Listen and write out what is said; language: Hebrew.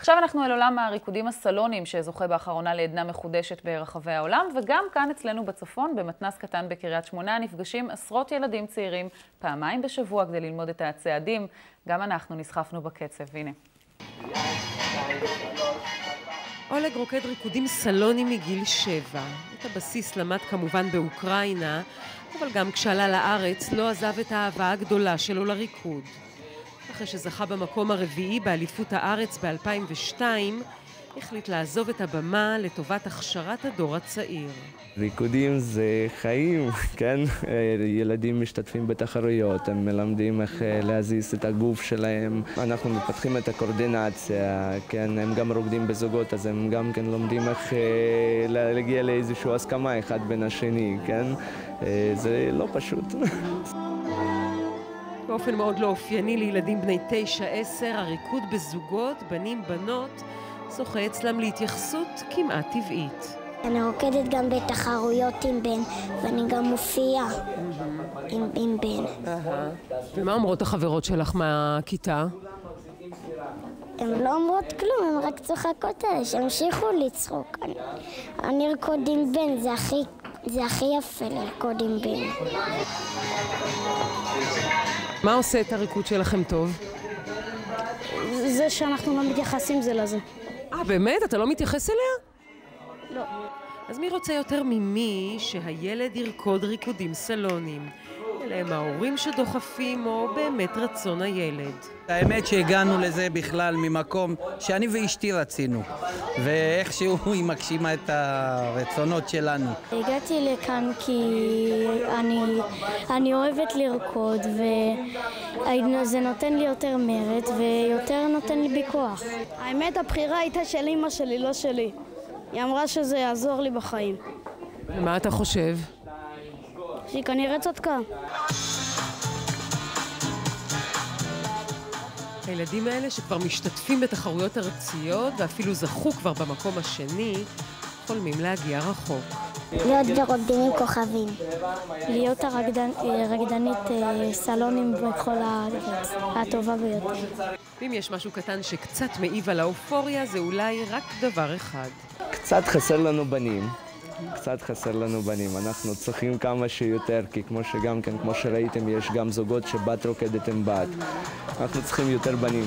עכשיו אנחנו אל עולם הריקודים הסלונים, שזוכה באחרונה לעדנה מחודשת ברחבי העולם, וגם כאן אצלנו בצפון, במתנס קטן בקריית שמונה, נפגשים עשרות ילדים צעירים פעמיים בשבוע כדי ללמוד את הצעדים. גם אנחנו נסחפנו בקצב, הנה. אולג רוקד ריקודים סלונים מגיל שבע. את הבסיס למד כמובן באוקראינה, אבל גם כשעלה לארץ לא עזב את האהבה הגדולה שלו לריקוד. אחרי שזכה במקום הרביעי באליפות הארץ ב-2002, החליט לעזוב את הבמה לטובת הכשרת הדור הצעיר. ריקודים זה חיים, כן? ילדים משתתפים בתחרויות, הם מלמדים איך אה, להזיז את הגוף שלהם. אנחנו מפתחים את הקורדינציה, כן? הם גם רוקדים בזוגות, אז הם גם כן לומדים איך אה, להגיע לאיזושהי הסכמה אחד בין השני, כן? אה, זה לא פשוט. באופן מאוד לא אופייני לילדים בני תשע עשר, הריקוד בזוגות, בנים בנות, זוכה אצלם להתייחסות כמעט טבעית. אני רוקדת גם בתחרויות עם בן, ואני גם מופיעה עם, עם בן. ומה אומרות החברות שלך מהכיתה? הן לא אומרות כלום, הן רק צוחקות עליי, שימשיכו לצחוק. אני, אני ארקוד עם בן, זה הכי, זה הכי יפה לרקוד עם בן. מה עושה את הריקוד שלכם טוב? זה שאנחנו לא מתייחסים זה לזה. אה, באמת? אתה לא מתייחס אליה? לא. אז מי רוצה יותר ממי שהילד ירקוד ריקודים סלונים? אלה הם ההורים שדוחפים, או באמת רצון הילד. האמת שהגענו לזה בכלל ממקום שאני ואשתי רצינו, ואיכשהו היא מגשימה את הרצונות שלנו. הגעתי לכאן כי אני, אני אוהבת לרקוד, וזה נותן לי יותר מרץ, ויותר נותן לי בי כוח. האמת, הבחירה הייתה של אימא שלי, לא שלי. היא אמרה שזה יעזור לי בחיים. מה אתה חושב? שהיא כנראה צדקה. הילדים האלה שכבר משתתפים בתחרויות ארציות ואפילו זכו כבר במקום השני, חולמים להגיע רחוק. להיות ברוקדים עם כוכבים. להיות הרקדנית אה, סלונים בכל הארץ, הטובה ביותר. ואם יש משהו קטן שקצת מעיב על האופוריה, זה אולי רק דבר אחד. קצת חסר לנו בנים. קצת חסר לנו בנים, אנחנו צריכים כמה שיותר, כי כמו שגם כן, כמו שראיתם, יש גם זוגות שבת רוקדת עם בת. אנחנו צריכים יותר בנים.